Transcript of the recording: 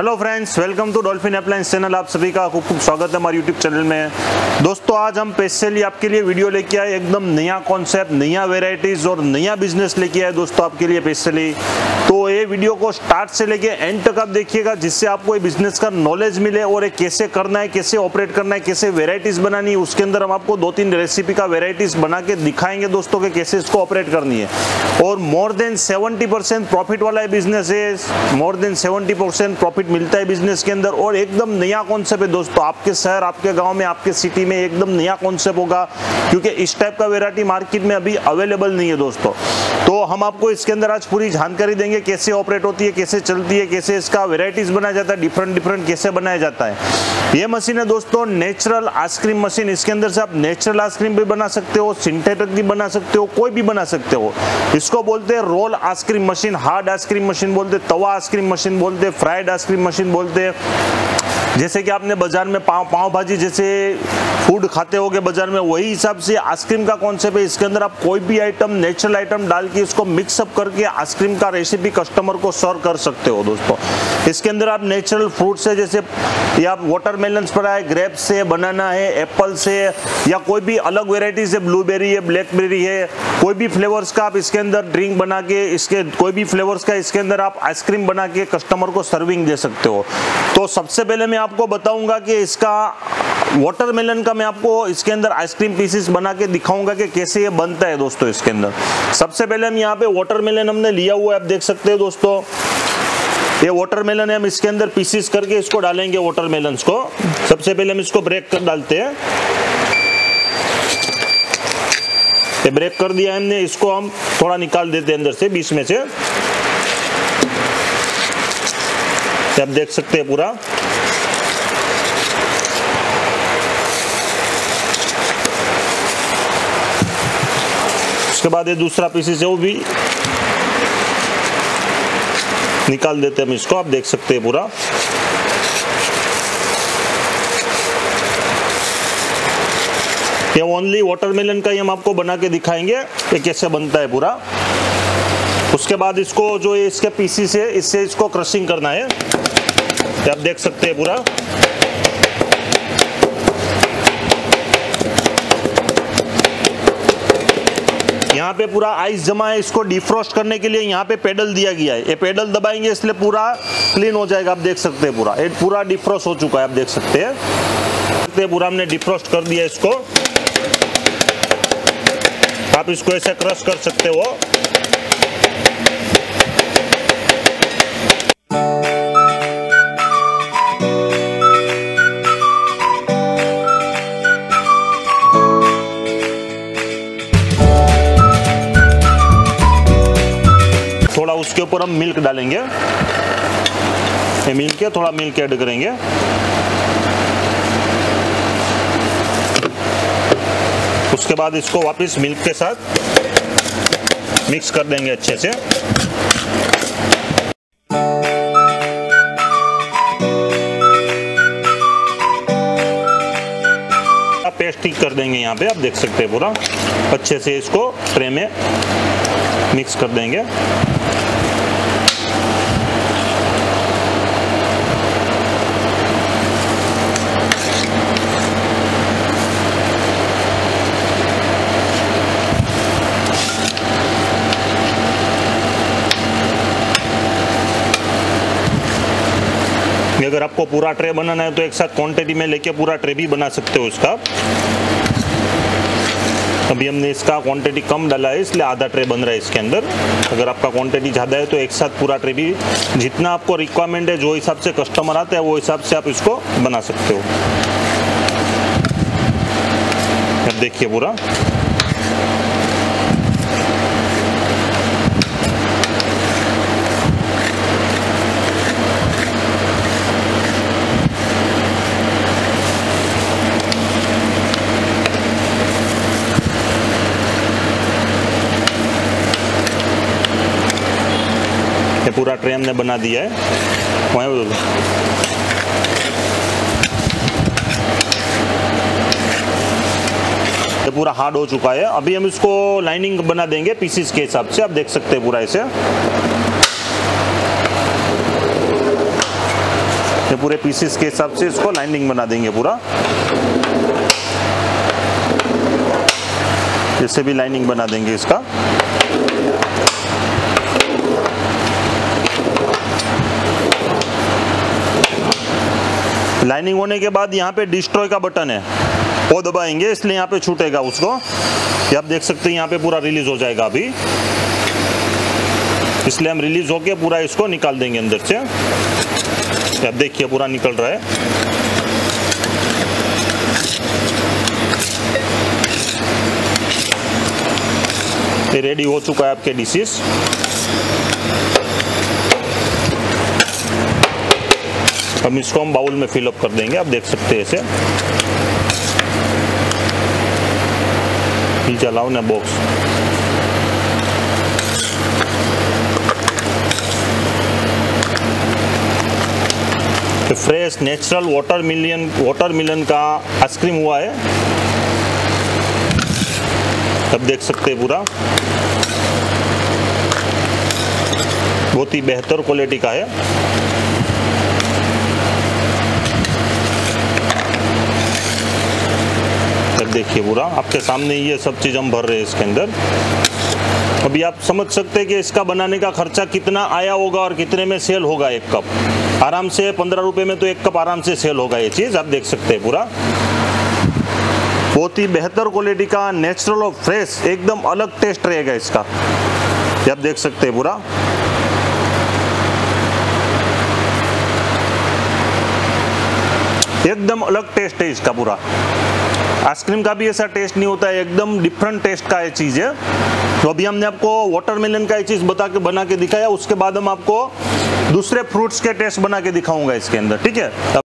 Hello friends welcome to Dolphin appliance channel आप सभी का खूब खूब स्वागत है हमारे यूट्यूब चैनल में। दोस्तों, आज हम स्पेशली आपके लिए वीडियो लेके आए, एकदम नया कॉन्सेप्ट नया वेराइटीज और नया बिज़नेस लेके आए दोस्तों आपके लिए स्पेशली तो ये वीडियो को स्टार्ट से लेके एंड तक आप देखिएगा, जिससे आपको ये बिज़नेस का नॉलेज मिले और ये कैसे करना है, कैसे ऑपरेट करना है, कैसे वेराइटीज बनानी है, उसके अंदर हम आपको दो तीन रेसिपी का वेराइटीज बना के दिखाएँगे दोस्तों के कैसे इसको ऑपरेट करनी है। और मोर देन सेवेंटी प्रॉफिट वाला बिज़नेस है मोर देन सेवेंटी प्रॉफिट मिलता है बिज़नेस के अंदर और एकदम नया कॉन्सेप्ट है दोस्तों। आपके शहर, आपके गाँव में, आपके सिटी में एकदम नया कॉन्सेप्ट होगा, क्योंकि इस टाइप का वेराइटी मार्केट में अभी अवेलेबल नहीं है दोस्तों। तो हम आपको इसके अंदर आज पूरी जानकारी देंगे, कैसे ऑपरेट होती है, कैसे चलती है, कैसे इसका वेराइटीज बनाया जाता है डिफरेंट डिफरेंट कैसे बनाया जाता है। ये मशीन है दोस्तों नेचुरल आइसक्रीम मशीन इसके अंदर से आप नेचुरल आइसक्रीम भी बना सकते हो सिंथेटिक भी बना सकते हो, कोई भी बना सकते हो। इसको बोलते हैं roll ice cream machine hard ice cream machine बोलते तवा आइसक्रीम मशीन बोलते फ्राइड आइसक्रीम मशीन बोलते जैसे कि आपने बाज़ार में पाव पाव भाजी जैसे फ़ूड खाते होगे बाज़ार में, वही हिसाब से आइसक्रीम का कॉन्सेप्ट है। इसके अंदर आप कोई भी आइटम नेचुरल आइटम डाल के इसको मिक्सअप करके आइसक्रीम का रेसिपी कस्टमर को सर्व कर सकते हो दोस्तों। इसके अंदर आप नेचुरल फ्रूट से जैसे या वाटरमेलन पर आए ग्रेप्स है बनाना है एप्पल से या कोई भी अलग वेराइटीज है ब्लूबेरी है ब्लैकबेरी है, कोई भी फ्लेवर्स का आप इसके अंदर ड्रिंक बना के, इसके कोई भी फ्लेवर्स का इसके अंदर आप आइसक्रीम बना के कस्टमर को सर्विंग दे सकते हो। तो सबसे पहले मैं आपको बताऊँगा कि इसका वाटरमेलन का मैं आपको इसके अंदर आइसक्रीम पीसेस बना के दिखाऊँगा कि कैसे ये बनता है दोस्तों इसके अंदर। सबसे पहले हम यहाँ पे वाटरमेलन हमने लिया हुआ है, आप देख सकते हो दोस्तों। ये वाटरमेलन है, हम इसके अंदर पीसेस करके इसको डालेंगे वाटरमेलन को। सबसे पहले हम इसको ब्रेक कर डालते हैं। ये ब्रेक कर दिया हमने, इसको हम थोड़ा निकाल देते हैं अंदर से, बीच में से। आप देख सकते हैं पूरा। उसके बाद ये दूसरा पीसीस है वो भी निकाल देते हैं हम इसको, आप देख सकते हैं पूरा। ये ओनली वाटरमेलन का ही हम आपको बना के दिखाएँगे ये कैसे बनता है पूरा। उसके बाद इसको जो इसके पीसीस है, इससे इसको क्रशिंग करना है। आप देख सकते हैं पूरा। यहाँ पे पूरा आइस जमा है, इसको डिफ्रोस्ट करने के लिए यहाँ पे पेडल दिया गया है। ये पेडल दबाएँगे, इसलिए पूरा क्लीन हो जाएगा, आप देख सकते हैं पूरा। ये पूरा डिफ्रोस्ट हो चुका है, आप देख सकते हैं। पूरा हमने डिफ्रोस्ट कर दिया इसको। आप इसको ऐसे क्रश कर सकते हो। उसके ऊपर हम मिल्क डालेंगे। ये मिल्क है, थोड़ा मिल्क ऐड करेंगे। उसके बाद इसको वापस मिल्क के साथ मिक्स कर देंगे अच्छे से। पेस्ट कर देंगे यहाँ पे, आप देख सकते हैं पूरा। अच्छे से इसको ट्रे में मिक्स कर देंगे। अगर आपको पूरा ट्रे बनाना है तो एक साथ क्वांटिटी में लेके पूरा ट्रे भी बना सकते हो इसका अभी हमने इसका क्वांटिटी कम डाला है, इसलिए आधा ट्रे बन रहा है इसके अंदर। अगर आपका क्वांटिटी ज़्यादा है तो एक साथ पूरा ट्रे भी, जितना आपको रिक्वायरमेंट है, जो हिसाब से कस्टमर आता है, वो हिसाब से आप इसको बना सकते हो। अब देखिए पूरा। ये पूरा ट्रे हमने बना दिया है। वहीं ये पूरा हार्ड हो चुका है। अभी हम इसको लाइनिंग बना देंगे पीसीस के हिसाब से। आप देख सकते हैं पूरा ऐसे ये पूरे पीसेस के हिसाब से इसको लाइनिंग बना देंगे पूरा। इससे भी लाइनिंग बना देंगे इसका। लाइनिंग होने के बाद यहाँ पे डिस्ट्रॉय का बटन है। वो दबाएँगे, इसलिए यहाँ पे छूटेगा उसको। ये आप देख सकते हैं, यहाँ पे पूरा रिलीज़ हो जाएगा अभी। इसलिए हम रिलीज़ होके पूरा इसको निकाल देंगे अंदर से। आप देखिए, पूरा निकल रहा है। ये रेडी हो चुका है आपके डिशेस अब इसको हम बाउल में फिलअप कर देंगे, आप देख सकते हैं इसे। चलाओ ना box fresh natural water million water Milan का आइसक्रीम हुआ है। अब देख सकते हैं पूरा। बहुत ही बेहतर क्वालिटी का है। देखिए पूरा आपके सामने ये सब चीज़ हम भर रहे हैं इसके अंदर। अभी आप समझ सकते हैं कि इसका बनाने का खर्चा कितना आया होगा और कितने में सेल होगा एक कप। आराम से पंद्रह रुपए में तो एक कप आराम से सेल होगा ये चीज़, आप देख सकते हैं पूरा बहुत ही बेहतर क्वालिटी का नेचुरल और फ्रेश, एकदम अलग टेस्ट रहेगा इसका। ये आप देख सकते हैं पूरा एकदम अलग टेस्ट है इसका पूरा आइसक्रीम का भी ऐसा टेस्ट नहीं होता है, एकदम डिफरेंट टेस्ट का ये चीज़ है। तो अभी हमने आपको वाटरमेलन का ये चीज़ बता के, बना के दिखाया, उसके बाद हम आपको दूसरे फ्रूट्स के टेस्ट बना के दिखाऊँगा इसके अंदर, ठीक है?